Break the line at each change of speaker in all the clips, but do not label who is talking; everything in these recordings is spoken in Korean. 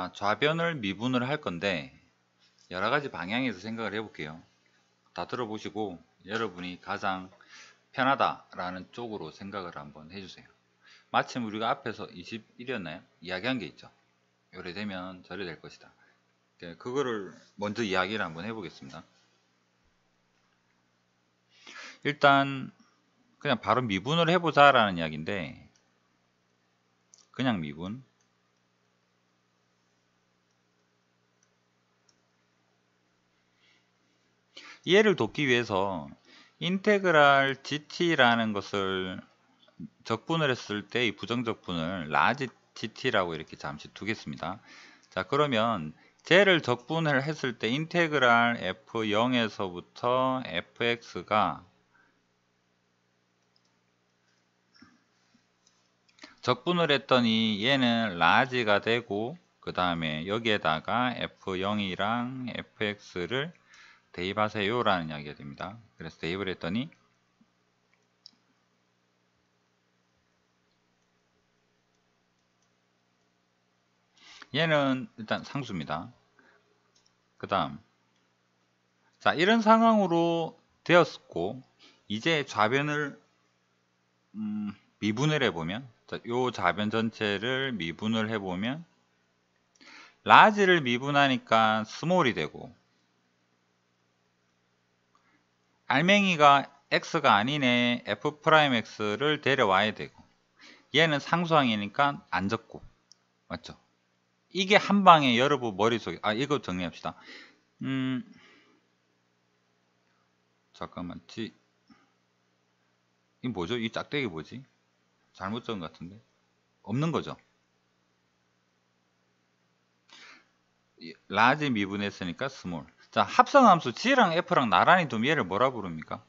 아, 좌변을 미분을 할 건데 여러 가지 방향에서 생각을 해볼게요. 다 들어보시고 여러분이 가장 편하다라는 쪽으로 생각을 한번 해주세요. 마침 우리가 앞에서 21이었나요? 이야기한 게 있죠. 요래 되면 저래 될 것이다. 네, 그거를 먼저 이야기를 한번 해보겠습니다. 일단 그냥 바로 미분을 해보자 라는 이야기인데 그냥 미분 이해를 돕기 위해서 integral gt라는 것을 적분을 했을 때 이 부정적분을 large gt라고 이렇게 잠시 두겠습니다. 자 그러면 쟤를 적분을 했을 때 integral f0에서부터 fx가 적분을 했더니 얘는 라지가 되고 그 다음에 여기에다가 f0이랑 fx를 대입하세요 라는 이야기가 됩니다. 그래서 대입을 했더니 얘는 일단 상수입니다. 그 다음 자 이런 상황으로 되었고 이제 좌변을 음, 미분을 해보면 자, 요 좌변 전체를 미분을 해보면 라지를 미분하니까 스몰이 되고 알맹이가 x가 아니네. F'x를 데려와야 되고. 얘는 상수항이니까 안 적고. 맞죠? 이게 한 방에 여러분 머릿속에 아 이거 정리합시다. 음 잠깐만 지, 이 뭐죠? 이 짝대기 뭐지? 잘못 적은 것 같은데. 없는 거죠? large 미분했으니까 small 자 합성함수 G랑 F랑 나란히 두면 얘를 뭐라 부릅니까?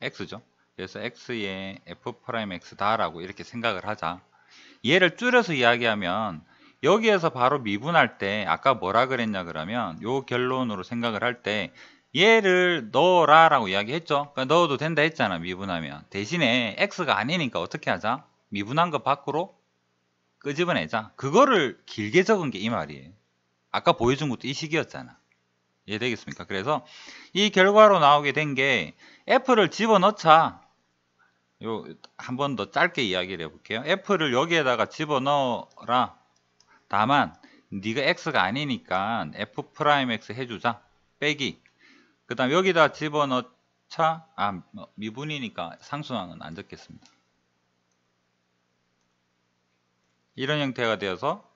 X죠. 그래서 X의 F'X다 라고 이렇게 생각을 하자. 얘를 줄여서 이야기하면 여기에서 바로 미분할 때 아까 뭐라 그랬냐 그러면 요 결론으로 생각을 할 때 얘를 넣어라 라고 이야기했죠. 그러니까 넣어도 된다 했잖아 미분하면. 대신에 x가 아니니까 어떻게 하자? 미분한 거 밖으로 끄집어내자. 그거를 길게 적은 게 이 말이에요. 아까 보여준 것도 이 식이었잖아 이해되겠습니까? 그래서 이 결과로 나오게 된 게 f를 집어넣자. 요 한 번 더 짧게 이야기를 해볼게요. F를 여기에다가 집어넣어라. 다만 네가 x가 아니니까 f'x 해주자. 빼기. 그 다음 여기다 집어넣자. 아 뭐, 미분이니까 상수항은 안 적겠습니다. 이런 형태가 되어서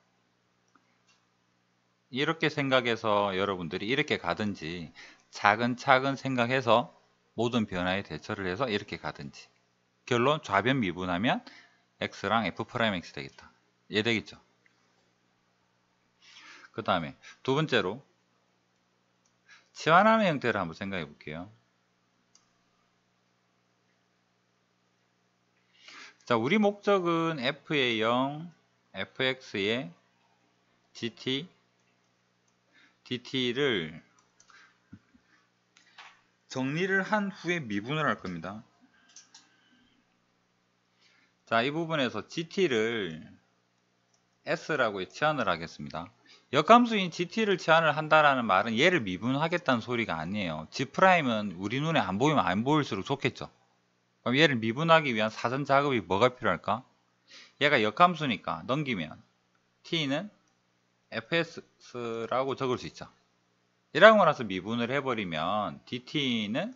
이렇게 생각해서 여러분들이 이렇게 가든지 차근차근 생각해서 모든 변화에 대처를 해서 이렇게 가든지 결론 좌변 미분하면 x랑 f'x 되겠다 이해되겠죠 그 다음에 두 번째로 치환하는 형태를 한번 생각해 볼게요. 자, 우리 목적은 f의 0, fx의 gt, dt를 정리를 한 후에 미분을 할 겁니다. 자, 이 부분에서 gt를 s라고 치환을 하겠습니다. 역함수인 GT를 제한을 한다라는 말은 얘를 미분하겠다는 소리가 아니에요. G'은 우리 눈에 안 보이면 안 보일수록 좋겠죠. 그럼 얘를 미분하기 위한 사전 작업이 뭐가 필요할까? 얘가 역함수니까 넘기면 T는 FS라고 적을 수 있죠. 이라고 나서 미분을 해버리면 DT는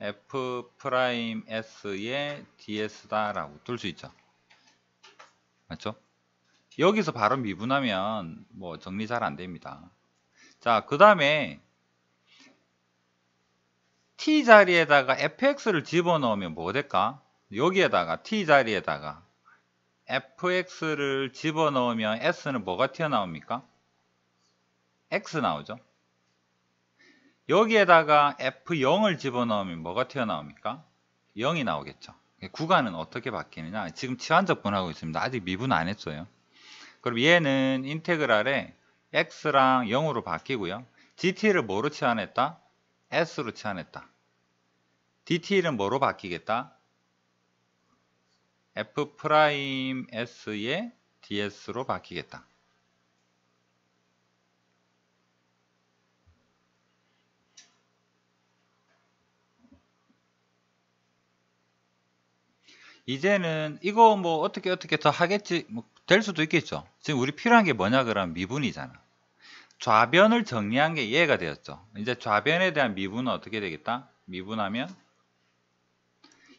F'S의 DS다라고 둘 수 있죠. 맞죠? 여기서 바로 미분하면 뭐 정리 잘 안됩니다. 자, 그 다음에 t 자리에다가 fx를 집어넣으면 뭐 될까? 여기에다가 t 자리에다가 fx를 집어넣으면 s는 뭐가 튀어나옵니까? x 나오죠. 여기에다가 f0을 집어넣으면 뭐가 튀어나옵니까? 0이 나오겠죠. 구간은 어떻게 바뀌느냐? 지금 치환적분하고 있습니다. 아직 미분 안 했어요. 그럼 얘는 인테그랄에 x랑 0으로 바뀌고요. gt를 뭐로 치환했다? s로 치환했다. dt는 뭐로 바뀌겠다? f prime s의 ds로 바뀌겠다. 이제는 이거 뭐 어떻게 어떻게 더 하겠지? 뭐 될 수도 있겠죠. 지금 우리 필요한 게 뭐냐 그러면 미분이잖아. 좌변을 정리한 게 이해가 되었죠. 이제 좌변에 대한 미분은 어떻게 되겠다? 미분하면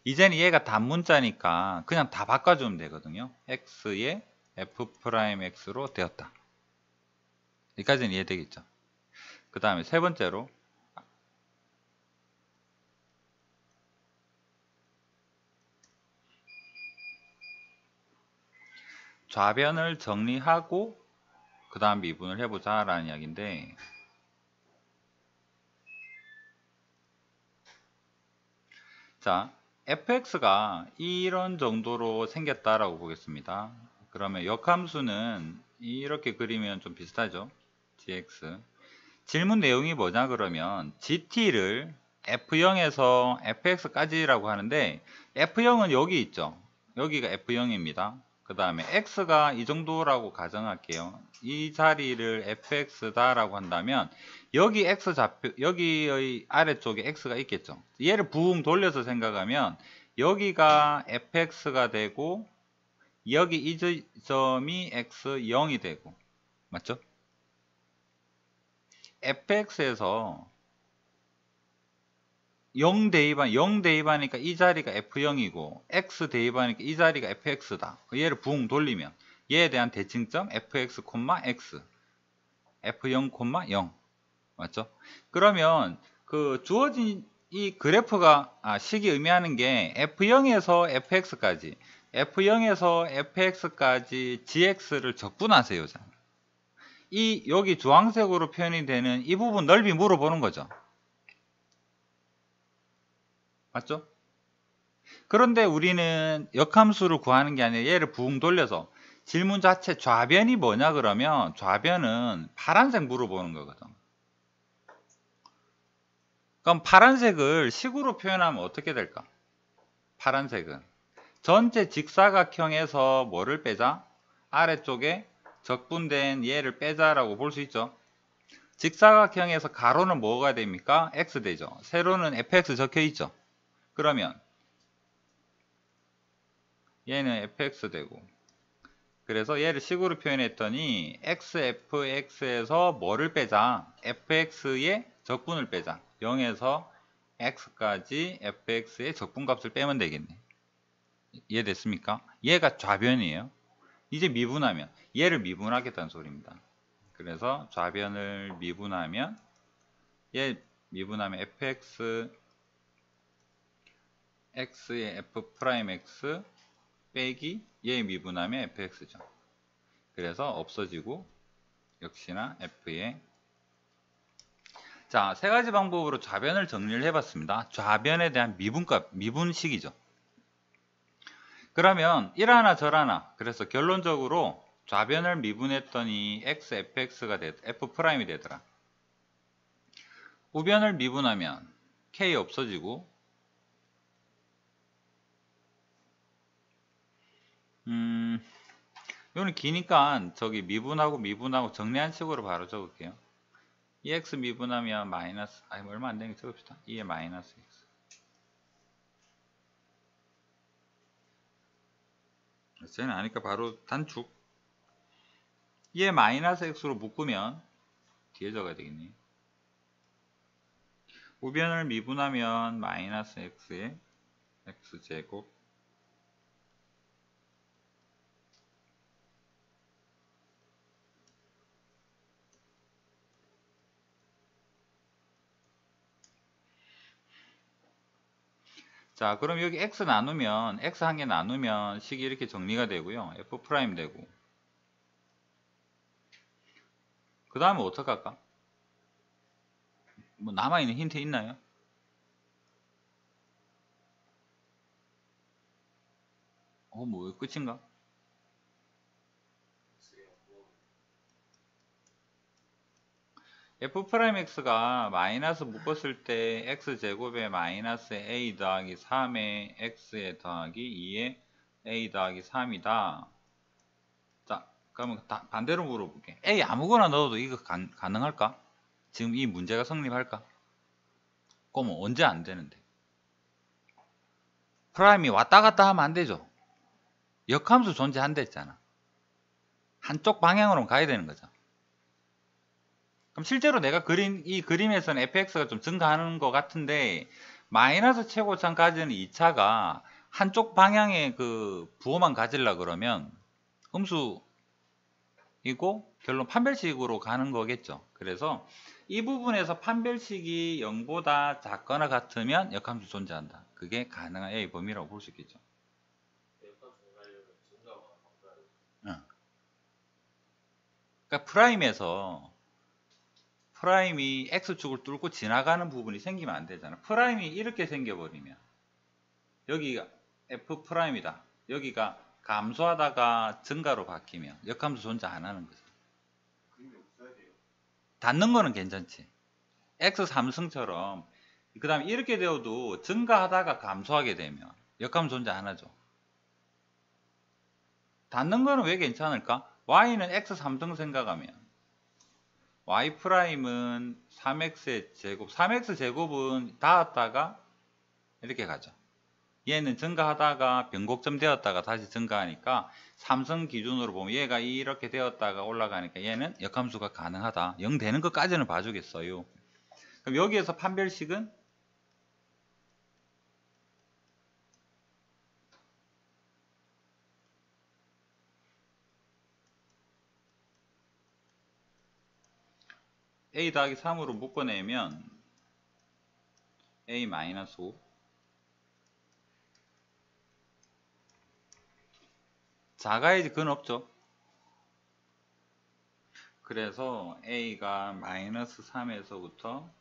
이제는 얘가 단문자니까 그냥 다 바꿔주면 되거든요. x에 f'x로 되었다. 여기까지는 이해되겠죠. 그 다음에 세 번째로 좌변을 정리하고 그 다음 미분을 해보자 라는 이야기인데 자 fx가 이런 정도로 생겼다라고 보겠습니다. 그러면 역함수는 이렇게 그리면 좀 비슷하죠. dx 질문 내용이 뭐냐 그러면 gt를 f0에서 fx까지라고 하는데 f0은 여기 있죠. 여기가 f0입니다. 그 다음에 x가 이 정도라고 가정할게요. 이 자리를 fx다 라고 한다면 여기 x 좌표 여기의 아래쪽에 x가 있겠죠. 얘를 붕 돌려서 생각하면 여기가 fx가 되고 여기 이 점이 x0이 되고 맞죠? fx에서 0 대입한 0 대입하니까 이 자리가 f0이고 x 대입하니까 이 자리가 fx다. 얘를 붕 돌리면 얘에 대한 대칭점 fx, x f0, 0 맞죠? 그러면 그 주어진 이 그래프가 아, 식이 의미하는 게 f0에서 fx까지 f0에서 fx까지 gx를 적분하세요. 이 여기 주황색으로 표현이 되는 이 부분 넓이 물어보는 거죠. 맞죠? 그런데 우리는 역함수를 구하는 게 아니라 얘를 붕 돌려서 질문 자체 좌변이 뭐냐 그러면 좌변은 파란색 물어보는 거거든. 그럼 파란색을 식으로 표현하면 어떻게 될까? 파란색은 전체 직사각형에서 뭐를 빼자? 아래쪽에 적분된 얘를 빼자라고 볼 수 있죠. 직사각형에서 가로는 뭐가 됩니까? x 되죠. 세로는 fx 적혀 있죠. 그러면 얘는 fx 되고 그래서 얘를 식으로 표현했더니 xfx에서 뭐를 빼자? fx의 적분을 빼자. 0에서 x까지 fx의 적분값을 빼면 되겠네. 이해됐습니까? 얘가 좌변이에요. 이제 미분하면 얘를 미분하겠다는 소리입니다. 그래서 좌변을 미분하면 얘 미분하면 fx x의 f'x 빼기 얘 미분하면 fx죠. 그래서 없어지고 역시나 f의 자, 세 가지 방법으로 좌변을 정리를 해봤습니다. 좌변에 대한 미분값, 미분식이죠. 그러면 이하나 저하나 그래서 결론적으로 좌변을 미분했더니 x, fx가 됐, f'이 되더라. 우변을 미분하면 k 없어지고 음, 이거는 기니까 저기 미분하고 미분하고 정리한 식으로 바로 적을게요. EX 미분하면 마이너스, 아니 얼마 안 되는 게 적읍시다. 2에 마이너스 X. 쟤는 아니까 바로 단축. 2에 마이너스 X로 묶으면 뒤에 적어야 되겠네. 우변을 미분하면 마이너스 X에 X제곱 자 그럼 여기 x 나누면 x 한 개 나누면 식이 이렇게 정리가 되고요. F prime 되고. 그 다음에 어떻게 할까? 뭐 남아있는 힌트 있나요? 어뭐 끝인가 f'x가 마이너스 묶었을 때 x제곱에 마이너스 a 더하기 3에 x에 더하기 2에 a 더하기 3이다. 자, 그러면 다, 반대로 물어볼게. a 아무거나 넣어도 이거 가, 가능할까? 지금 이 문제가 성립할까? 그러면 언제 안 되는데? prime이 왔다 갔다 하면 안 되죠. 역함수 존재한다 했잖아. 한쪽 방향으로 가야 되는 거죠. 그럼 실제로 내가 그린 이 그림에서는 fx가 좀 증가하는 것 같은데 마이너스 최고점까지는 2차가 한쪽 방향의 그 부호만 가질라 그러면 음수이고 결론 판별식으로 가는 거겠죠. 그래서 이 부분에서 판별식이 0보다 작거나 같으면 역함수 존재한다. 그게 가능한 A 범위라고 볼 수 있겠죠. 그러니까 프라임에서 prime이 x축을 뚫고 지나가는 부분이 생기면 안 되잖아. prime이 이렇게 생겨버리면 여기가 f prime이다. 여기가 감소하다가 증가로 바뀌면 역함수 존재 안 하는 거죠. 닿는 거는 괜찮지. x 삼승처럼 그 다음에 이렇게 되어도 증가하다가 감소하게 되면 역함수 존재 안 하죠. 닿는 거는 왜 괜찮을까? y는 x 3승 생각하면 y 프라임은 3x의 제곱 3x 제곱은 닿았다가 이렇게 가죠. 얘는 증가하다가 변곡점 되었다가 다시 증가하니까 삼성 기준으로 보면 얘가 이렇게 되었다가 올라가니까 얘는 역함수가 가능하다. 0 되는 것까지는 봐주겠어요. 그럼 여기에서 판별식은 a 더하기 3으로 묶어내면 a 마이너스 5 작아야지 그건 없죠. 그래서 a가 마이너스 3에서부터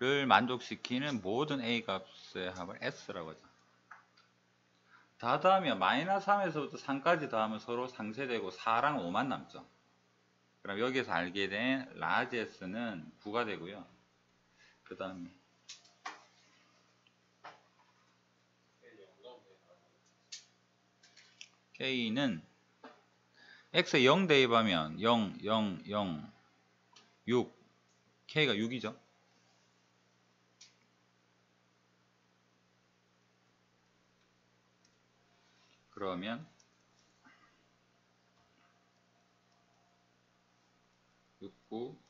를 만족시키는 모든 a 값의 합을 s라고 하죠 다 더하면 마이너스 3에서부터 3까지 더하면 서로 상쇄되고 4랑 5만 남죠. 그럼 여기서 알게 된 large S는 9가 되고요. 그 다음에 K는 X에 0 대입하면 0, 0, 0, 6 K가 6이죠. 그러면 6, 9,